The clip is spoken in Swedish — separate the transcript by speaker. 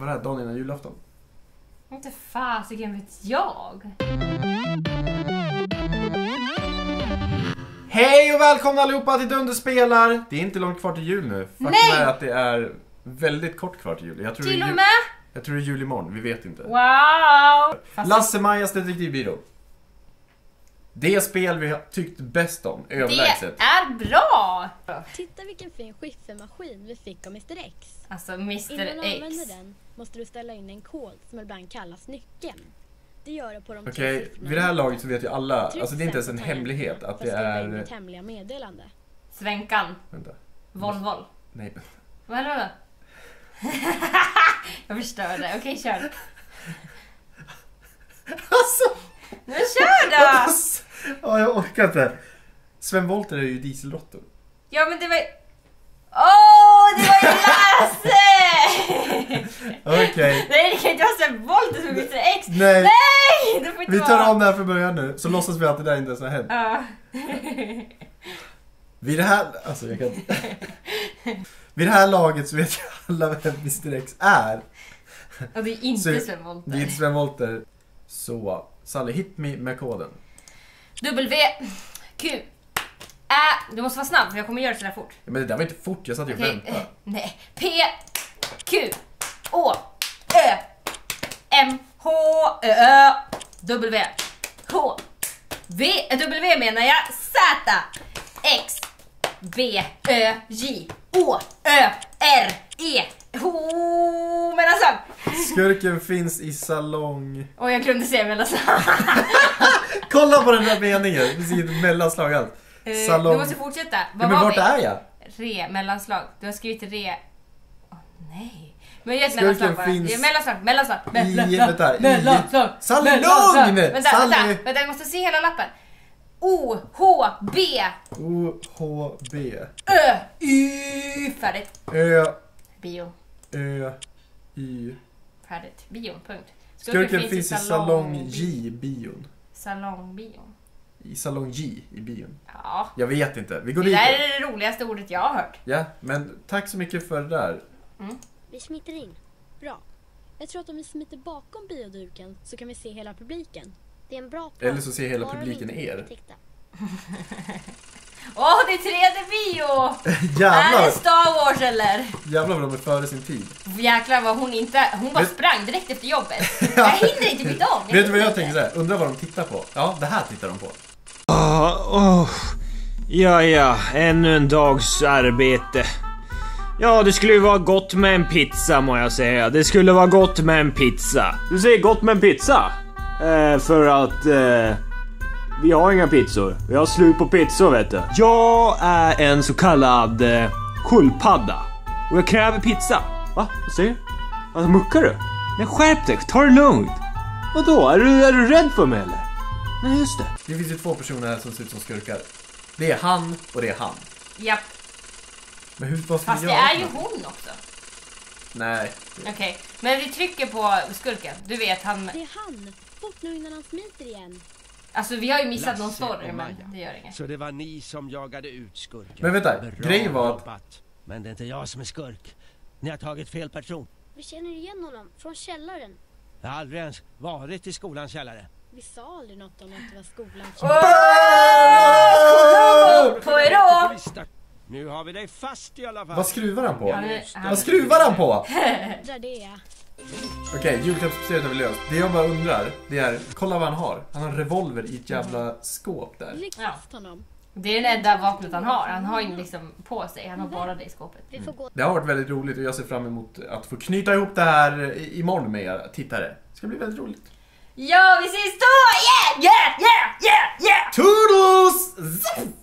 Speaker 1: Var det här dagen innan julafton?
Speaker 2: Inte fasiken vet jag.
Speaker 1: Hej och välkomna allihopa till Dunderspelar! Det är inte långt kvar till jul nu. Faktum
Speaker 2: Nej!
Speaker 1: är att det är väldigt kort kvar till jul. Jag tror, det
Speaker 2: Till
Speaker 1: är
Speaker 2: och
Speaker 1: jul,
Speaker 2: med?
Speaker 1: jag tror det är jul imorgon, vi vet inte.
Speaker 2: Wow! Fast
Speaker 1: Lasse-Majas detektivbyrå. Det spel vi har tyckt bäst om,
Speaker 2: det
Speaker 1: överlägset.
Speaker 2: är bra!
Speaker 3: Titta vilken fin skiffermaskin vi fick av Mr X.
Speaker 2: Alltså
Speaker 3: Innan
Speaker 2: Mr
Speaker 3: du
Speaker 2: X.
Speaker 3: använder den måste du ställa in en kod som ibland kallas nyckeln. Det gör det på de
Speaker 1: Okej,
Speaker 3: siffrorna.
Speaker 1: vid det här laget så vet ju alla,
Speaker 3: Tryck
Speaker 1: alltså det är inte ens en hemlighet att det är...
Speaker 3: ditt hemliga meddelande.
Speaker 2: Svänkan.
Speaker 1: Vänta.
Speaker 2: Volvol.
Speaker 1: Nej.
Speaker 2: Vad är det då? jag förstörde. Okej, kör.
Speaker 1: Alltså!
Speaker 2: Men kör då!
Speaker 1: Ja, jag orkar inte. Sven Wollter är ju dieselråttor.
Speaker 2: Ja men det var Åh, det var ju Lasse!
Speaker 1: Okej.
Speaker 2: Nej, det kan inte vara Sven Wollter som är Mr X.
Speaker 1: Nej,
Speaker 2: Nej, det får inte
Speaker 1: vi
Speaker 2: vara.
Speaker 1: tar om det här från början nu, så låtsas vi att det där inte ens har hänt.
Speaker 2: Ja.
Speaker 1: Vid det här, alltså jag kan. Vid det här laget så vet ju alla vem Mr X är.
Speaker 2: Och det är inte
Speaker 1: Så-
Speaker 2: Sven Wollter.
Speaker 1: Det är inte Sven Wollter. Så, Sally, hit me med koden.
Speaker 2: W, Ä. Du måste vara snabb för jag kommer göra det så där fort.
Speaker 1: Men det där var inte fort, jag satt ju och
Speaker 2: Okej,
Speaker 1: väntade.
Speaker 2: eh, nej. P, Q, Å, Ö, M, H, Ö, Ö, W, H, V, eh, W menar jag, Z, X, V, Ö, J, Å, Ö, R, E, H, mellanslag.
Speaker 1: Skurken finns i salong...
Speaker 2: Och jag glömde säga mellanslag.
Speaker 1: Kolla på den där meningen! Det finns inget mellanslag alls. Salong...
Speaker 2: Du måste fortsätta.
Speaker 1: Ja,
Speaker 2: Vad
Speaker 1: men
Speaker 2: var
Speaker 1: vart
Speaker 2: vi?
Speaker 1: är jag?
Speaker 2: Re, mellanslag. Du har skrivit re... Åh nej. Men gör ett
Speaker 1: Skurken
Speaker 2: mellanslag bara.
Speaker 1: finns
Speaker 2: är mellanslag, mellanslag,
Speaker 1: i-
Speaker 2: mellanslag,
Speaker 1: vänta, i-
Speaker 2: mellanslag,
Speaker 1: Sally,
Speaker 2: mellanslag. Vänta,
Speaker 1: Sally!
Speaker 2: vänta, vänta, jag måste se hela lappen. O, H, B,
Speaker 1: O, H, B.
Speaker 2: Ö, Y. Färdigt.
Speaker 1: Ö,
Speaker 2: Bio.
Speaker 1: Ö, Y.
Speaker 2: Färdigt. Bio, punkt.
Speaker 1: Skurken finns i salong J, bion.
Speaker 2: Salongbion.
Speaker 1: I salong J i bion.
Speaker 2: Ja.
Speaker 1: Jag vet inte, vi går
Speaker 2: Det
Speaker 1: dit.
Speaker 2: där är det roligaste ordet jag har hört.
Speaker 1: Ja, men tack så mycket för det där.
Speaker 3: Vi smiter in. Bra. Jag tror att om vi smiter bakom bioduken så kan vi se hela publiken. Det är en bra plan.
Speaker 1: Eller så ser hela publiken er.
Speaker 3: Titta.
Speaker 2: Åh, det är 3D-bio! Är det
Speaker 1: Jävlar,
Speaker 2: Star Wars eller?
Speaker 1: jävlar vad de är före sin tid.
Speaker 2: Jäklar vad hon inte, hon bara
Speaker 1: Vet-
Speaker 2: sprang direkt efter jobbet. Jag hinner inte byta om.
Speaker 1: Vet du vad jag tänker såhär, undrar vad de tittar på? Ja, det här tittar de på.
Speaker 4: Ah, åh. Ja, ja, ännu en dags arbete. Ja, det skulle ju vara gott med en pizza må jag säga. Det skulle vara gott med en pizza. Du säger gott med en pizza? Eh, för att... Eh, vi har inga pizzor. Vi har slut på pizzor vet du. Jag är en så kallad eh, sköldpadda. Och jag kräver pizza. Va? Vad säger du? Alltså, muckar du? Men skärp dig, ta det lugnt. Vadå? Är du, är du rädd för mig eller? Nej, just det.
Speaker 1: Det finns ju två personer här som ser ut som skurkar. Det är han och det är han.
Speaker 2: Japp,
Speaker 1: Men hur, vad ska
Speaker 2: fast
Speaker 1: vi
Speaker 2: det
Speaker 1: göra?
Speaker 2: är ju hon också.
Speaker 1: Nej.
Speaker 2: Okej, men vi trycker på skurken. Du vet han,
Speaker 3: Det är han. Fort nu innan han smiter igen.
Speaker 2: alltså vi har ju missat någon
Speaker 5: Lasse
Speaker 2: story
Speaker 5: och
Speaker 2: men det gör inget.
Speaker 5: Så det var ni som jagade ut skurken?
Speaker 1: Men vänta,
Speaker 5: Bra
Speaker 1: grejen var att-
Speaker 5: jobbat. Men det är inte jag som är skurk. Ni har tagit fel person.
Speaker 3: Vi känner igen honom från källaren.
Speaker 5: Jag har aldrig ens varit i skolans källare.
Speaker 3: Vi sa aldrig något om att det var skolans
Speaker 2: På er då!
Speaker 5: Visst, Nu har vi dig fast i alla fall.
Speaker 1: Vad skruvar han på?
Speaker 2: Är- han-
Speaker 1: Vad skruvar han på?
Speaker 3: Det är.
Speaker 1: Okej, julklappsbeskedet har vi löst. Det jag bara undrar, det är, kolla vad han har. Han har en revolver i ett jävla skåp där.
Speaker 3: Lägg
Speaker 2: Ja.
Speaker 3: fast honom.
Speaker 2: Det är det enda vapnet han har. Han har ju liksom på sig. Han har bara det i skåpet.
Speaker 3: Gå
Speaker 1: Det har varit väldigt roligt och jag ser fram emot att få knyta ihop det här imorgon med er tittare. Det ska bli väldigt roligt.
Speaker 2: Ja, vi ses då! Yeah, yeah, yeah, yeah, yeah!
Speaker 1: Toodles! Zuff!